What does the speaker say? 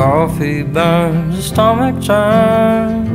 coffee burns, the stomach churns.